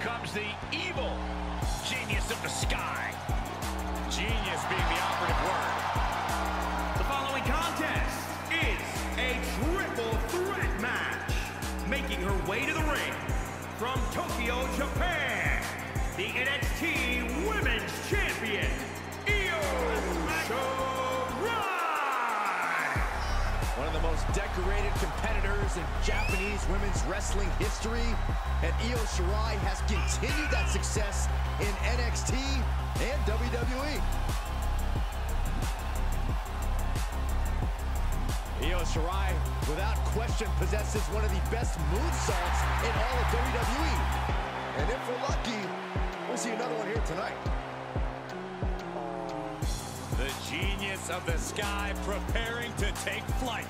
Comes the evil genius of the sky. Genius being the operative word. The following contest is a triple threat match. Making her way to the ring from Tokyo, Japan, the NXT decorated competitors in Japanese women's wrestling history, and Io Shirai has continued that success in NXT and. WWE. Io Shirai, without question, possesses one of the best moonsaults in all of WWE. And if we're lucky, we'll see another one here tonight. The genius of the sky preparing to take flight.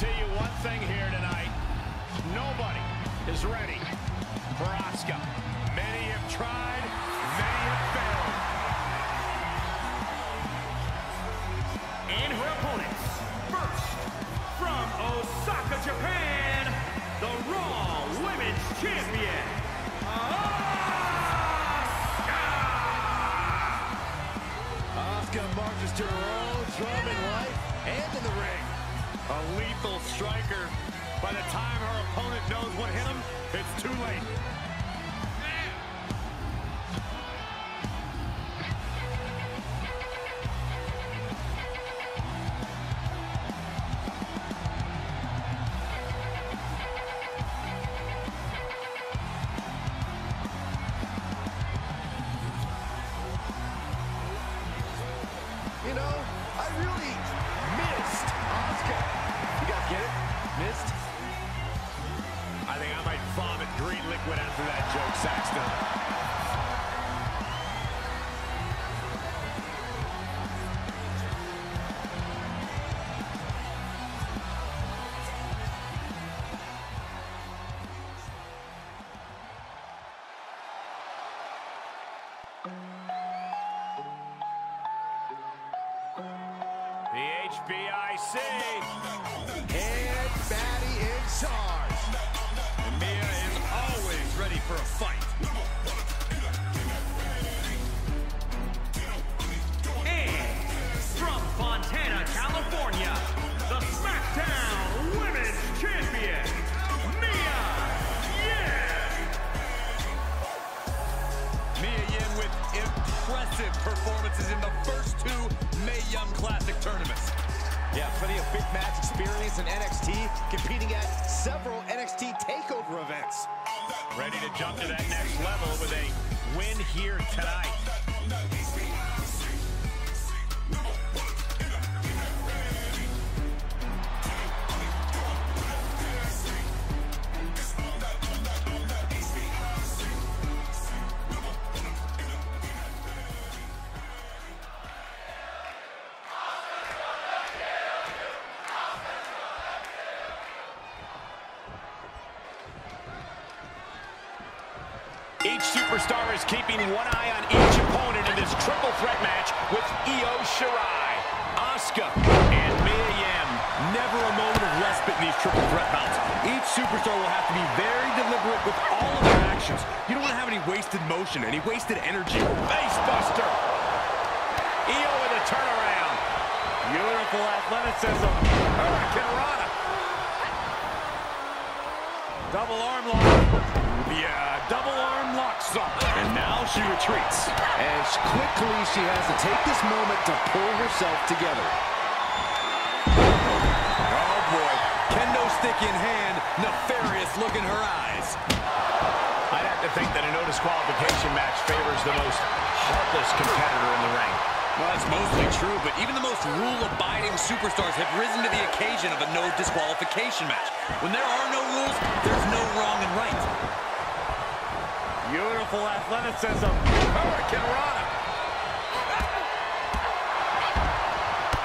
Guarantee you one thing here tonight. Nobody is ready for Asuka. Many have tried, many have failed. And her opponents, first, from Osaka, Japan, the Raw Women's Champion, Asuka! Asuka marches to her own drum in life and in the ring. A lethal striker. By the time her opponent knows what hit him, it's too late. Saxton. The HBIC. And Baddie in charge. Always ready for a fight. From Fontana, California, the SmackDown Women's Champion, Mia Yim! Mia Yim with impressive performances in the first two Mae Young Classic tournaments. Yeah, plenty of big match experience in NXT, competing at several NXT TakeOver events. Ready to jump to that next level with a win here tonight. Each superstar is keeping one eye on each opponent in this triple threat match with Io Shirai, Asuka, and Mia Yim. Never a moment of respite in these triple threat bouts. Each superstar will have to be very deliberate with all of their actions. You don't want to have any wasted motion, any wasted energy. Facebuster. Io with a turnaround. Beautiful athleticism. Hurricanrana. Double arm lock. Yeah, double arm. And now she retreats. As quickly she has to take this moment to pull herself together. Oh boy, kendo stick in hand, nefarious look in her eyes. I'd have to think that a no disqualification match favors the most heartless competitor in the ring. Well, that's mostly true, but even the most rule-abiding superstars have risen to the occasion of a no disqualification match. When there are no rules, there's no wrong and right. Beautiful athleticism. Oh, Hurricanrana.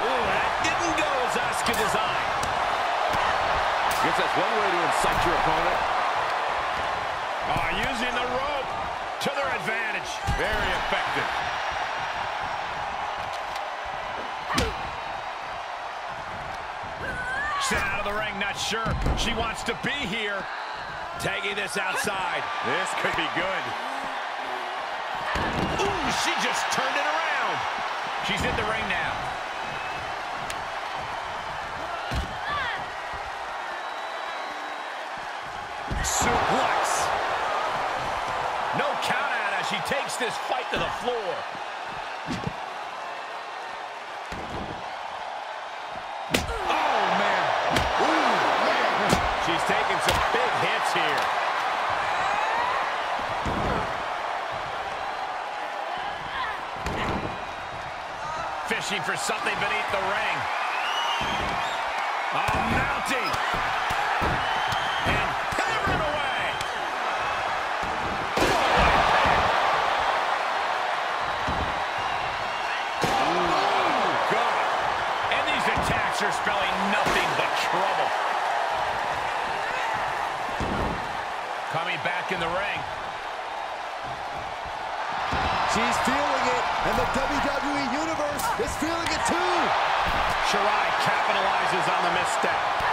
Ooh, that didn't go as Asuka designed. Guess that's one way to incite your opponent. Ah, using the rope to their advantage. Very effective. She's out of the ring, not sure she wants to be here. Tagging this outside. This could be good. Ooh, she just turned it around. She's in the ring now. Suplex. No count out as she takes this fight to the floor. Oh, man. Ooh, She's taking some big hits here. Fishing for something beneath the ring. Oh, mounting. And hammering away. Ooh, God. And these attacks are spelling nothing but trouble. Coming back in the ring. She's feeling it, and the WWE Universe is feeling it too. Shirai capitalizes on the misstep.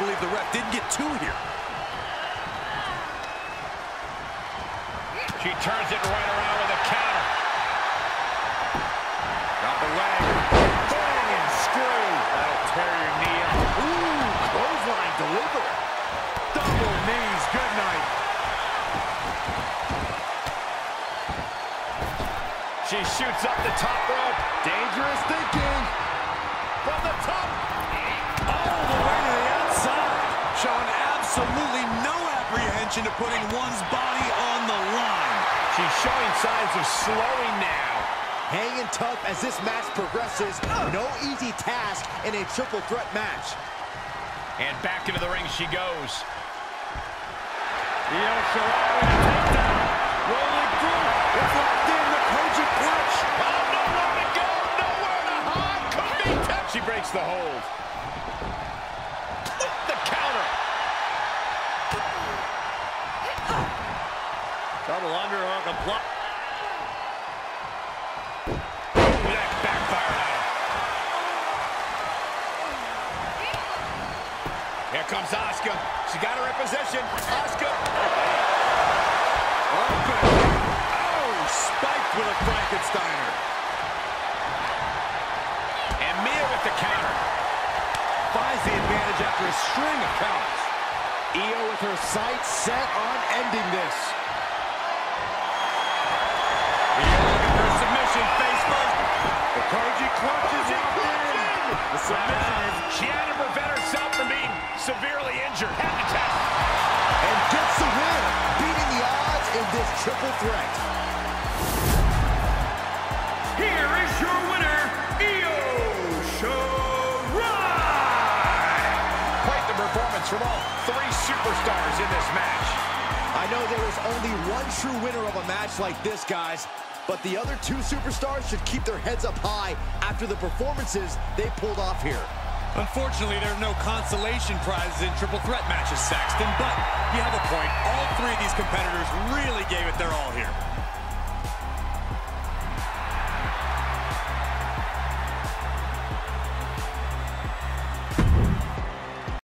Believe the ref didn't get two here. She turns it right around with a counter. Got the leg. Bang and screw. That'll tear your knee up. Ooh, clothesline delivered. Double knees. Good night. She shoots up the top rope. Dangerous thinking. From the top. All the way to the outside. Showing absolutely no apprehension to putting one's body on the line. She's showing signs of slowing now. Hanging tough as this match progresses. No easy task in a triple threat match. And back into the ring she goes. Io Shirai with a takedown. Rolling through. It's locked in. The Koji clutch. Oh, nowhere to go. Nowhere to hide. Could be touch. She breaks the hold. Double underhook apply. That. Here comes Asuka. She got her in position. Asuka. Open. Oh, spiked with a Frankensteiner. And Mia with the counter. Finds the advantage after a string of counters. Io with her sights set on ending this. Clutches locked in. The submission is... She had to prevent herself from being severely injured. Had to test. And gets the win, beating the odds in this triple threat. Here is your winner, Io Shirai! Quite the performance from all three superstars in this match. I know there is only one true winner of a match like this, guys, but the other two superstars should keep their heads up high after the performances they pulled off here. Unfortunately, there are no consolation prizes in triple threat matches, Saxton, but you have a point. All three of these competitors really